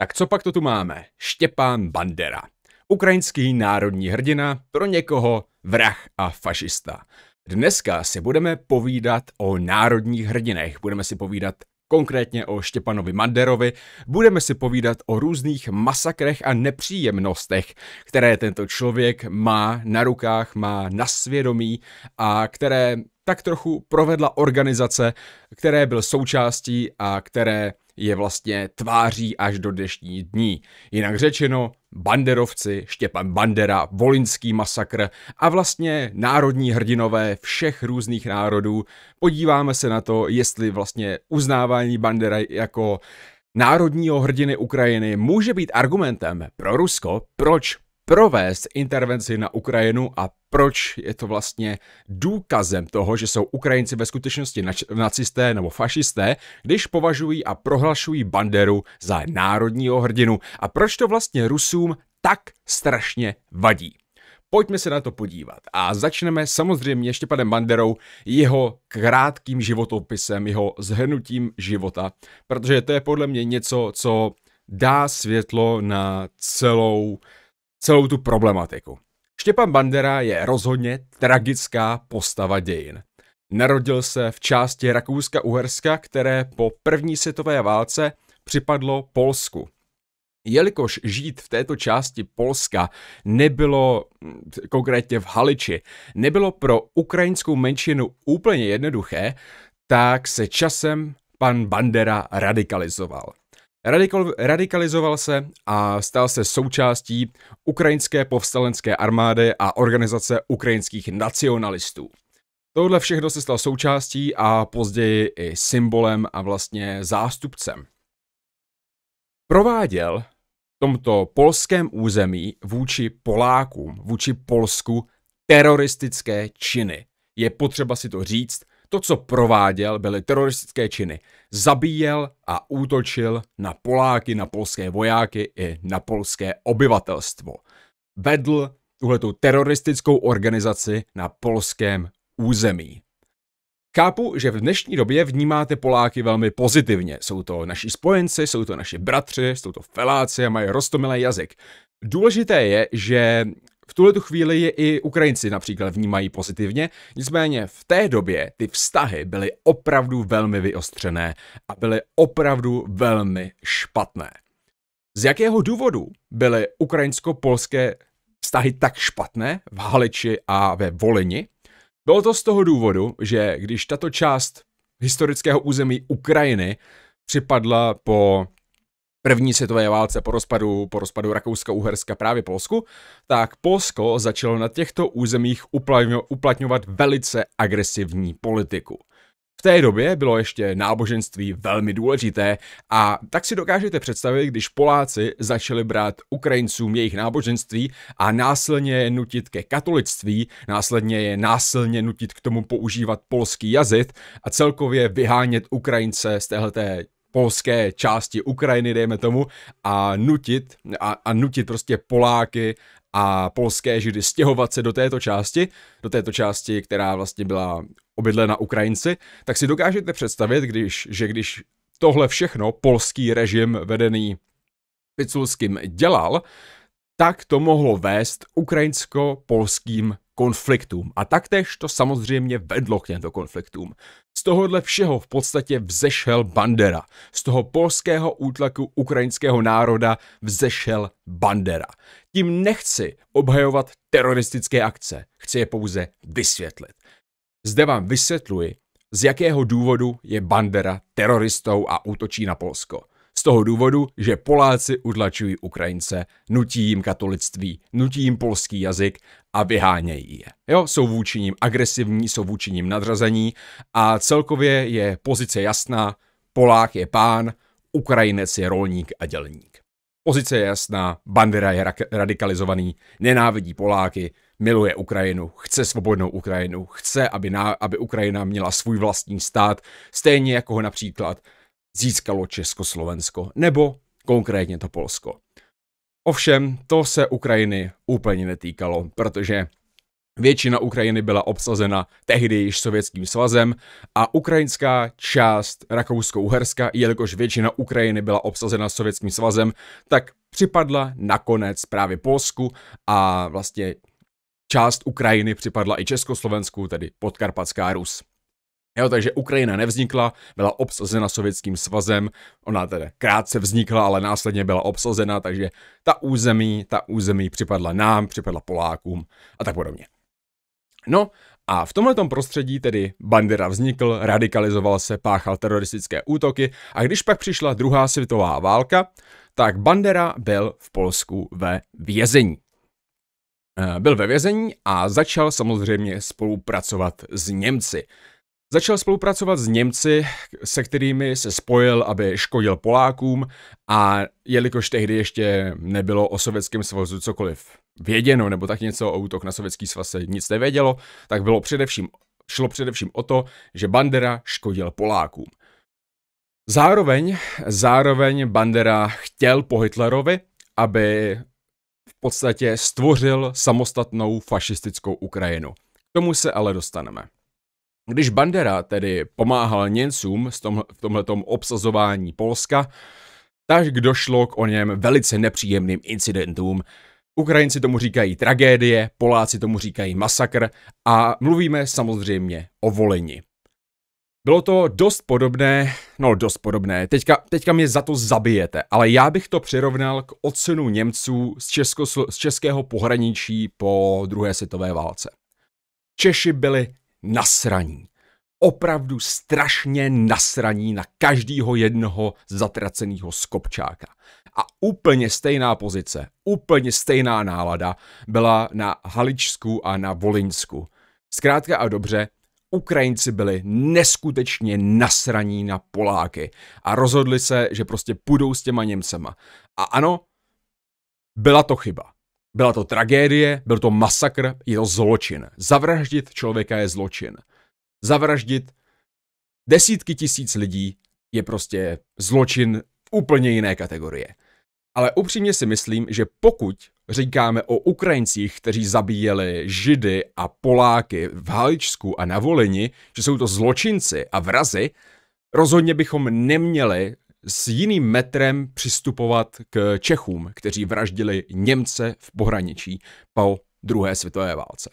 Tak co pak to tu máme? Štěpán Bandera. Ukrajinský národní hrdina, pro někoho vrah a fašista. Dneska si budeme povídat o národních hrdinech. Budeme si povídat konkrétně o Štěpanovi Manderovi, budeme si povídat o různých masakrech a nepříjemnostech, které tento člověk má na rukách, má na svědomí a které tak trochu provedla organizace, které byl součástí a které je vlastně tváří až do dnešní dní. Jinak řečeno, banderovci, Štěpan Bandera, volinský masakr a vlastně národní hrdinové všech různých národů. Podíváme se na to, jestli vlastně uznávání Bandera jako národního hrdiny Ukrajiny může být argumentem pro Rusko, proč provést intervenci na Ukrajinu a proč je to vlastně důkazem toho, že jsou Ukrajinci ve skutečnosti nacisté nebo fašisté, když považují a prohlašují Banderu za národního hrdinu a proč to vlastně Rusům tak strašně vadí. Pojďme se na to podívat a začneme samozřejmě Štěpanem Banderou, jeho krátkým životopisem, jeho zhrnutím života, protože to je podle mě něco, co dá světlo na celou celou tu problematiku. Štěpan Bandera je rozhodně tragická postava dějin. Narodil se v části Rakouska-Uherska, které po první světové válce připadlo Polsku. Jelikož žít v této části Polska nebylo, konkrétně v Haliči, nebylo pro ukrajinskou menšinu úplně jednoduché, tak se časem pan Bandera radikalizoval. Radikal, radikalizoval se a stal se součástí ukrajinské povstalenské armády a organizace ukrajinských nacionalistů. Tohle všechno se stal součástí a později i symbolem a vlastně zástupcem. Prováděl tomto polském území vůči Polákům, vůči Polsku teroristické činy. Je potřeba si to říct, to, co prováděl, byly teroristické činy. Zabíjel a útočil na Poláky, na polské vojáky i na polské obyvatelstvo. Vedl tuhletu teroristickou organizaci na polském území. Chápu, že v dnešní době vnímáte Poláky velmi pozitivně. Jsou to naši spojenci, jsou to naši bratři, jsou to feláci a mají rostomilý jazyk. Důležité je, že v tuhle tu chvíli je i Ukrajinci například vnímají pozitivně, nicméně v té době ty vztahy byly opravdu velmi vyostřené a byly opravdu velmi špatné. Z jakého důvodu byly ukrajinsko-polské vztahy tak špatné v Haliči a ve Volini? Bylo to z toho důvodu, že když tato část historického území Ukrajiny připadla po první světové válce po rozpadu, po rozpadu Rakouska-Uherska právě Polsku, tak Polsko začalo na těchto územích uplatňovat velice agresivní politiku. V té době bylo ještě náboženství velmi důležité a tak si dokážete představit, když Poláci začali brát Ukrajincům jejich náboženství a násilně je nutit ke katolictví, následně je násilně nutit k tomu používat polský jazyk a celkově vyhánět Ukrajince z téhleté polské části Ukrajiny, dejme tomu, a nutit, a, a nutit prostě Poláky a polské židy stěhovat se do této části, do této části, která vlastně byla obydlena Ukrajinci, tak si dokážete představit, když, že když tohle všechno polský režim vedený Piculským dělal, tak to mohlo vést ukrajinsko-polským konfliktům. A taktéž to samozřejmě vedlo k těmto konfliktům. Z tohohle všeho v podstatě vzešel Bandera. Z toho polského útlaku ukrajinského národa vzešel Bandera. Tím nechci obhajovat teroristické akce, chci je pouze vysvětlit. Zde vám vysvětluji, z jakého důvodu je Bandera teroristou a útočí na Polsko. Z toho důvodu, že Poláci utlačují Ukrajince, nutí jim katolictví, nutí jim polský jazyk a vyhánějí je. Jo, jsou vůči ním agresivní, jsou vůči ním nadřazení a celkově je pozice jasná, Polák je pán, Ukrajinec je rolník a dělník. Pozice je jasná, Bandera je radikalizovaný, nenávidí Poláky, miluje Ukrajinu, chce svobodnou Ukrajinu, chce, aby, na, aby Ukrajina měla svůj vlastní stát, stejně jako ho například získalo Československo, nebo konkrétně to Polsko. Ovšem, to se Ukrajiny úplně netýkalo, protože Většina Ukrajiny byla obsazena tehdy již sovětským svazem a ukrajinská část Rakousko-Uherska, jelikož většina Ukrajiny byla obsazena sovětským svazem, tak připadla nakonec právě Polsku a vlastně část Ukrajiny připadla i Československu, tedy Podkarpatská Rus. Jo, takže Ukrajina nevznikla, byla obsazena sovětským svazem, ona tedy krátce vznikla, ale následně byla obsazena, takže ta území, ta území připadla nám, připadla Polákům a tak podobně. No a v tomto prostředí tedy Bandera vznikl, radikalizoval se, páchal teroristické útoky a když pak přišla druhá světová válka, tak Bandera byl v Polsku ve vězení. Eh, byl ve vězení a začal samozřejmě spolupracovat s Němci. Začal spolupracovat s Němci, se kterými se spojil, aby škodil Polákům a jelikož tehdy ještě nebylo o Sovětském svazu cokoliv věděno, nebo tak něco o útok na Sovětský svaz se nic nevědělo, tak bylo především, šlo především o to, že Bandera škodil Polákům. Zároveň, zároveň Bandera chtěl po Hitlerovi, aby v podstatě stvořil samostatnou fašistickou Ukrajinu. K tomu se ale dostaneme. Když Bandera tedy pomáhal Němcům v tomhletom obsazování Polska, tak došlo k o něm velice nepříjemným incidentům. Ukrajinci tomu říkají tragédie, Poláci tomu říkají masakr a mluvíme samozřejmě o volení. Bylo to dost podobné, no dost podobné, teďka, teďka mě za to zabijete, ale já bych to přirovnal k odsunu Němců z, Česko, z českého pohraničí po druhé světové válce. Češi byli nasraní. Opravdu strašně nasraní na každýho jednoho zatraceného skopčáka. A úplně stejná pozice, úplně stejná nálada byla na Haličsku a na Volinsku. Zkrátka a dobře, Ukrajinci byli neskutečně nasraní na Poláky a rozhodli se, že prostě půjdou s těma Němcema. A ano, byla to chyba. Byla to tragédie, byl to masakr, je to zločin. Zavraždit člověka je zločin. Zavraždit desítky tisíc lidí je prostě zločin úplně jiné kategorie. Ale upřímně si myslím, že pokud říkáme o Ukrajincích, kteří zabíjeli Židy a Poláky v Haličsku a na Volini, že jsou to zločinci a vrazy, rozhodně bychom neměli s jiným metrem přistupovat k Čechům, kteří vraždili Němce v pohraničí po druhé světové válce.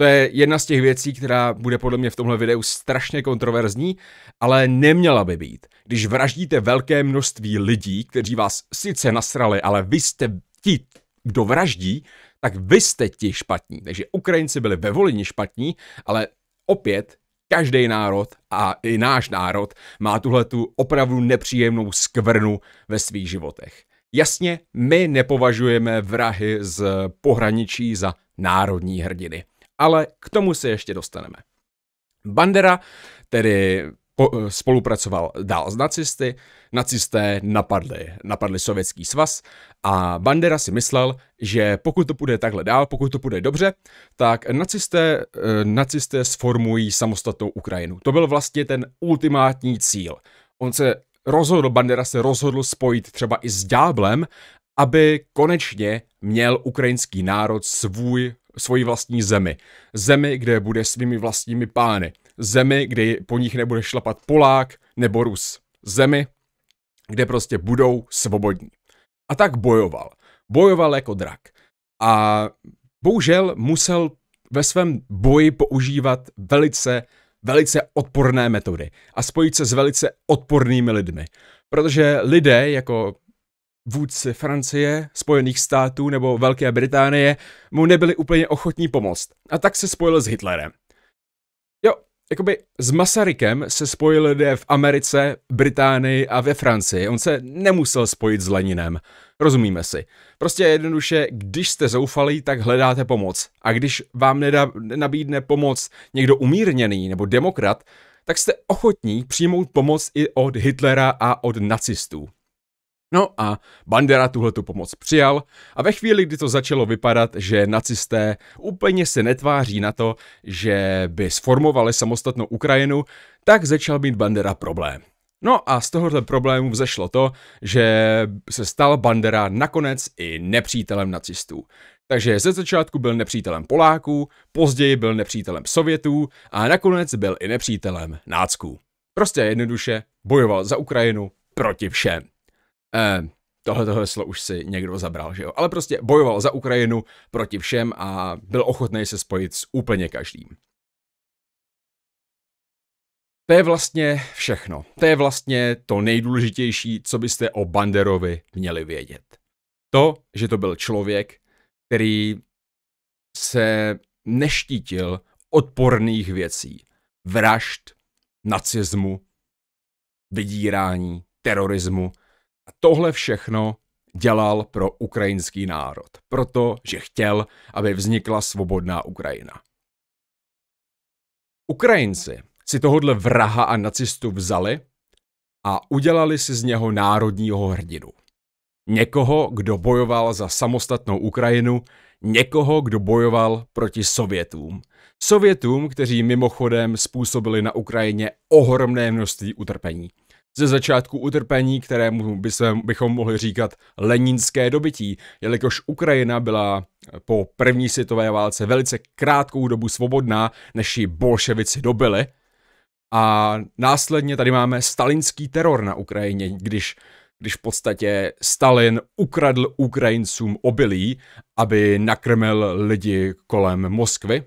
To je jedna z těch věcí, která bude podle mě v tomhle videu strašně kontroverzní, ale neměla by být. Když vraždíte velké množství lidí, kteří vás sice nasrali, ale vy jste ti, kdo vraždí, tak vy jste ti špatní. Takže Ukrajinci byli ve špatní, ale opět každý národ a i náš národ má tuhle tu opravdu nepříjemnou skvrnu ve svých životech. Jasně, my nepovažujeme vrahy z pohraničí za národní hrdiny, ale k tomu se ještě dostaneme. Bandera tedy po, eh, spolupracoval dál s nacisty, nacisté napadli, napadli sovětský svaz a Bandera si myslel, že pokud to půjde takhle dál, pokud to půjde dobře, tak nacisté, eh, nacisté sformují samostatnou Ukrajinu. To byl vlastně ten ultimátní cíl. On se rozhodl, Bandera se rozhodl spojit třeba i s ďáblem, aby konečně měl ukrajinský národ svůj, svoji vlastní zemi. Zemi, kde bude svými vlastními pány zemi, kde po nich nebude šlapat Polák nebo Rus. Zemi, kde prostě budou svobodní. A tak bojoval. Bojoval jako drak. A bohužel musel ve svém boji používat velice, velice odporné metody a spojit se s velice odpornými lidmi. Protože lidé jako vůdci Francie, Spojených států nebo Velké Británie mu nebyli úplně ochotní pomoct. A tak se spojil s Hitlerem. Jakoby s Masarykem se spojili lidé v Americe, Británii a ve Francii. On se nemusel spojit s Leninem. Rozumíme si. Prostě jednoduše, když jste zoufalí, tak hledáte pomoc. A když vám nabídne pomoc někdo umírněný nebo demokrat, tak jste ochotní přijmout pomoc i od Hitlera a od nacistů. No a Bandera tuhle tu pomoc přijal a ve chvíli, kdy to začalo vypadat, že nacisté úplně se netváří na to, že by sformovali samostatnou Ukrajinu, tak začal být Bandera problém. No a z tohohle problému vzešlo to, že se stal Bandera nakonec i nepřítelem nacistů. Takže ze začátku byl nepřítelem Poláků, později byl nepřítelem Sovětů a nakonec byl i nepřítelem nácků. Prostě jednoduše bojoval za Ukrajinu proti všem. Eh, tohle heslo už si někdo zabral, že jo? Ale prostě bojoval za Ukrajinu proti všem a byl ochotný se spojit s úplně každým. To je vlastně všechno. To je vlastně to nejdůležitější, co byste o Banderovi měli vědět. To, že to byl člověk, který se neštítil odporných věcí. Vražd, nacismu, vydírání, terorismu. A tohle všechno dělal pro ukrajinský národ, protože chtěl, aby vznikla svobodná Ukrajina. Ukrajinci si tohodle vraha a nacistu vzali a udělali si z něho národního hrdinu. Někoho, kdo bojoval za samostatnou Ukrajinu, někoho, kdo bojoval proti Sovětům. Sovětům, kteří mimochodem způsobili na Ukrajině ohromné množství utrpení. Ze začátku utrpení, kterému by se, bychom mohli říkat leninské dobytí, jelikož Ukrajina byla po první světové válce velice krátkou dobu svobodná, než ji bolševici dobili, a následně tady máme stalinský teror na Ukrajině, když, když v podstatě Stalin ukradl Ukrajincům obilí, aby nakrmil lidi kolem Moskvy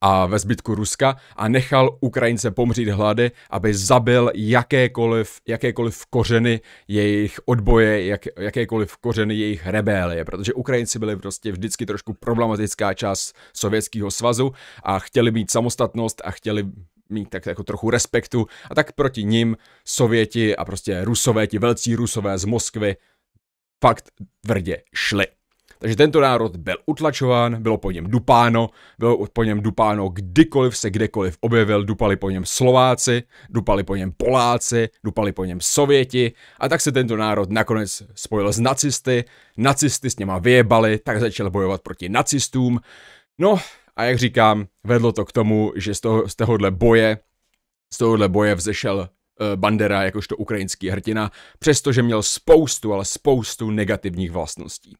a ve zbytku Ruska a nechal Ukrajince pomřít hlady, aby zabil jakékoliv, jakékoliv kořeny jejich odboje, jak, jakékoliv kořeny jejich rebélie, protože Ukrajinci byli prostě vždycky trošku problematická část Sovětského svazu a chtěli mít samostatnost a chtěli mít tak jako trochu respektu a tak proti nim Sověti a prostě Rusové, ti velcí Rusové z Moskvy fakt tvrdě šli. Takže tento národ byl utlačován, bylo po něm dupáno, bylo po něm dupáno kdykoliv se kdekoliv objevil, dupali po něm Slováci, dupali po něm Poláci, dupali po něm Sověti a tak se tento národ nakonec spojil s nacisty, nacisty s něma vyjebali, tak začal bojovat proti nacistům. No a jak říkám, vedlo to k tomu, že z, toho, z tohohle boje, z tohohle boje vzešel uh, Bandera jakožto ukrajinský hrdina, přestože měl spoustu, ale spoustu negativních vlastností.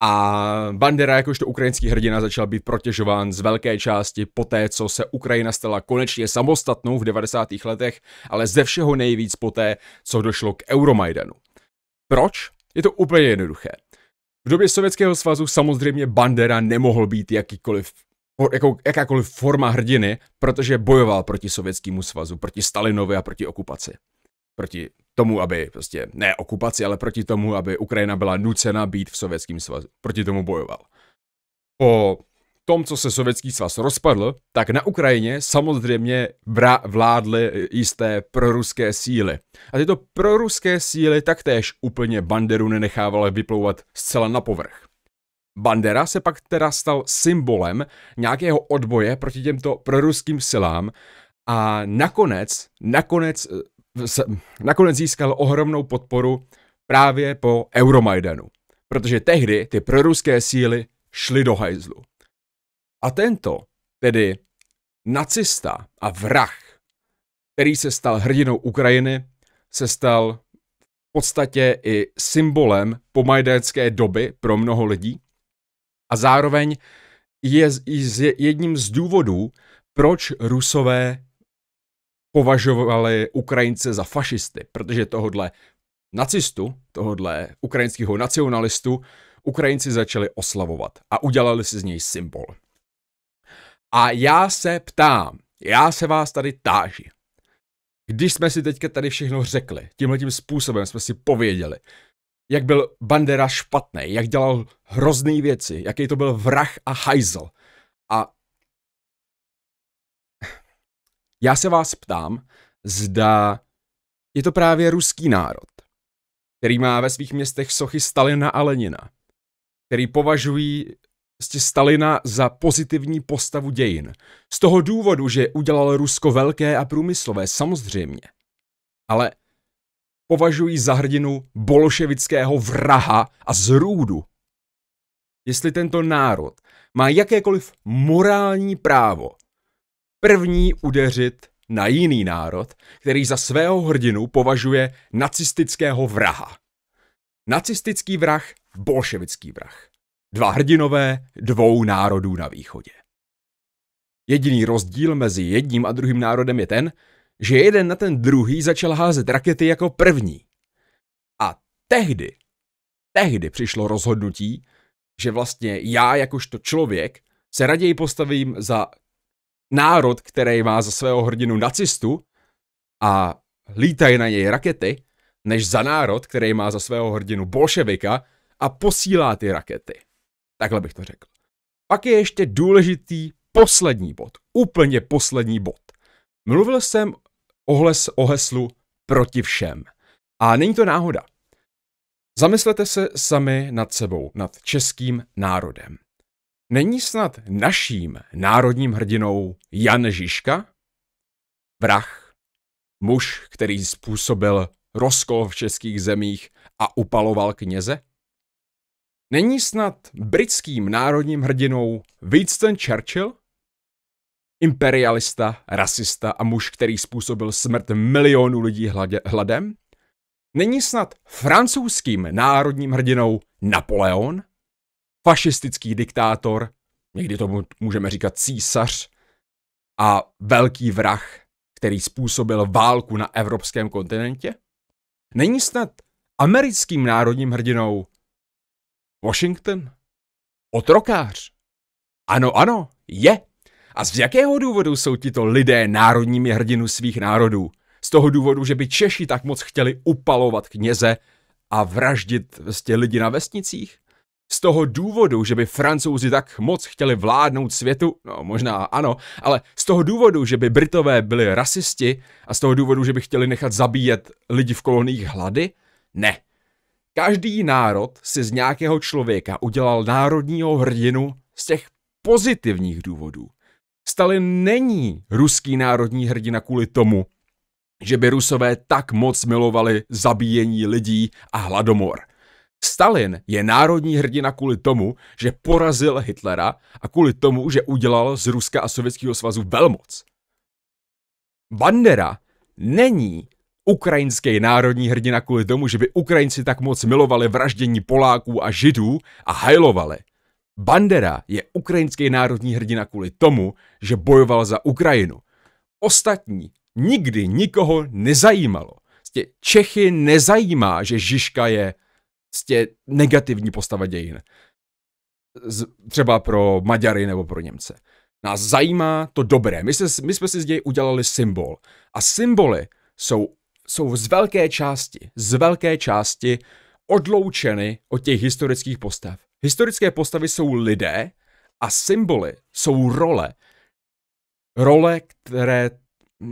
A Bandera jakožto ukrajinský hrdina začal být protěžován z velké části po té, co se Ukrajina stala konečně samostatnou v 90. letech, ale ze všeho nejvíc po té, co došlo k Euromajdanu. Proč? Je to úplně jednoduché. V době Sovětského svazu samozřejmě Bandera nemohl být jakýkoliv jako, jakákoliv forma hrdiny, protože bojoval proti Sovětskému svazu, proti Stalinovi a proti okupaci. Proti tomu, aby prostě, ne okupaci, ale proti tomu, aby Ukrajina byla nucena být v Sovětském svazu. Proti tomu bojoval. Po tom, co se Sovětský svaz rozpadl, tak na Ukrajině samozřejmě vládly jisté proruské síly. A tyto proruské síly taktéž úplně Banderu nenechávaly vyplouvat zcela na povrch. Bandera se pak teda stal symbolem nějakého odboje proti těmto proruským silám a nakonec, nakonec, nakonec získal ohromnou podporu právě po Euromajdanu. Protože tehdy ty proruské síly šly do hajzlu. A tento, tedy nacista a vrah, který se stal hrdinou Ukrajiny, se stal v podstatě i symbolem pomajdanské doby pro mnoho lidí a zároveň je jedním z důvodů, proč Rusové považovali Ukrajince za fašisty, protože tohodle nacistu, tohodle ukrajinského nacionalistu, Ukrajinci začali oslavovat a udělali si z něj symbol. A já se ptám, já se vás tady táži. Když jsme si teďka tady všechno řekli, tímhle tím způsobem jsme si pověděli, jak byl Bandera špatný, jak dělal hrozný věci, jaký to byl vrah a hajzl. A já se vás ptám, zda je to právě ruský národ, který má ve svých městech sochy Stalina a Lenina, který považují prostě Stalina za pozitivní postavu dějin. Z toho důvodu, že udělal Rusko velké a průmyslové, samozřejmě. Ale považují za hrdinu bolševického vraha a zrůdu. Jestli tento národ má jakékoliv morální právo první udeřit na jiný národ, který za svého hrdinu považuje nacistického vraha. Nacistický vrah, bolševický vrah. Dva hrdinové dvou národů na východě. Jediný rozdíl mezi jedním a druhým národem je ten, že jeden na ten druhý začal házet rakety jako první. A tehdy, tehdy přišlo rozhodnutí, že vlastně já jakožto člověk se raději postavím za národ, který má za svého hrdinu nacistu a lítají na něj rakety, než za národ, který má za svého hrdinu bolševika a posílá ty rakety. Takhle bych to řekl. Pak je ještě důležitý poslední bod. Úplně poslední bod. Mluvil jsem o, hes, o heslu proti všem. A není to náhoda. Zamyslete se sami nad sebou, nad českým národem. Není snad naším národním hrdinou Jan Žižka? Vrah, muž, který způsobil rozkol v českých zemích a upaloval kněze? Není snad britským národním hrdinou Winston Churchill? Imperialista, rasista a muž, který způsobil smrt milionů lidí hladem? Není snad francouzským národním hrdinou Napoleon? Fašistický diktátor, někdy tomu můžeme říkat císař, a velký vrah, který způsobil válku na evropském kontinentě? Není snad americkým národním hrdinou Washington? Otrokář? Ano, ano, je. A z jakého důvodu jsou tito lidé národními hrdinu svých národů? Z toho důvodu, že by Češi tak moc chtěli upalovat kněze a vraždit vlastně lidi na vesnicích? Z toho důvodu, že by francouzi tak moc chtěli vládnout světu, no možná ano, ale z toho důvodu, že by Britové byli rasisti a z toho důvodu, že by chtěli nechat zabíjet lidi v koloních hlady? Ne. Každý národ si z nějakého člověka udělal národního hrdinu z těch pozitivních důvodů. Stalin není ruský národní hrdina kvůli tomu, že by Rusové tak moc milovali zabíjení lidí a hladomor. Stalin je národní hrdina kvůli tomu, že porazil Hitlera a kvůli tomu, že udělal z Ruska a Sovětského svazu velmoc. Bandera není ukrajinský národní hrdina kvůli tomu, že by Ukrajinci tak moc milovali vraždění Poláků a Židů a hajlovali. Bandera je ukrajinský národní hrdina kvůli tomu, že bojoval za Ukrajinu. Ostatní nikdy nikoho nezajímalo. Stě Čechy nezajímá, že Žižka je stě negativní postava dějin. Z, třeba pro Maďary nebo pro Němce. Nás zajímá to dobré. My, se, my jsme si z něj udělali symbol. A symboly jsou, jsou z velké části, z velké části odloučeny od těch historických postav. Historické postavy jsou lidé a symboly jsou role. Role, které,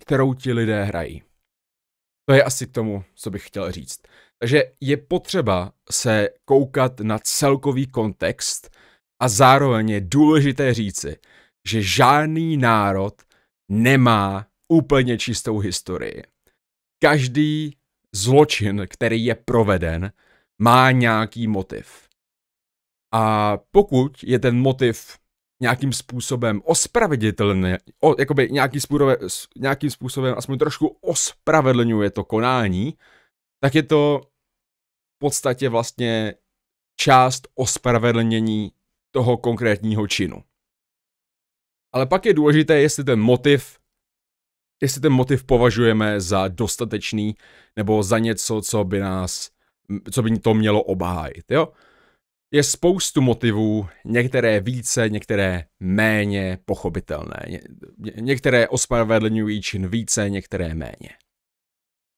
kterou ti lidé hrají. To je asi k tomu, co bych chtěl říct. Takže je potřeba se koukat na celkový kontext a zároveň je důležité říci, že žádný národ nemá úplně čistou historii. Každý zločin, který je proveden, má nějaký motiv. A pokud je ten motiv nějakým způsobem ospravedlitelný, o, jakoby nějaký způsobem, nějakým způsobem aspoň trošku ospravedlňuje to konání, tak je to podstatě vlastně část ospravedlnění toho konkrétního činu. Ale pak je důležité, jestli ten motiv, jestli ten motiv považujeme za dostatečný nebo za něco, co by nás, co by to mělo obhájit, jo? Je spoustu motivů, některé více, některé méně pochopitelné. Ně, některé ospravedlňují čin více, některé méně.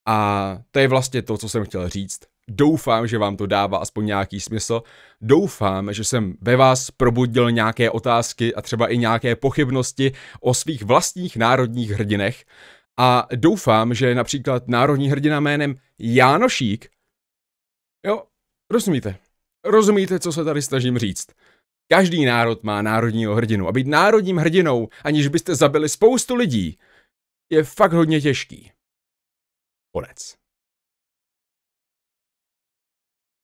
A to je vlastně to, co jsem chtěl říct. Doufám, že vám to dává aspoň nějaký smysl. Doufám, že jsem ve vás probudil nějaké otázky a třeba i nějaké pochybnosti o svých vlastních národních hrdinech. A doufám, že například národní hrdina jménem Jánošík, jo, rozumíte, rozumíte, co se tady snažím říct. Každý národ má národního hrdinu a být národním hrdinou, aniž byste zabili spoustu lidí, je fakt hodně těžký. Konec.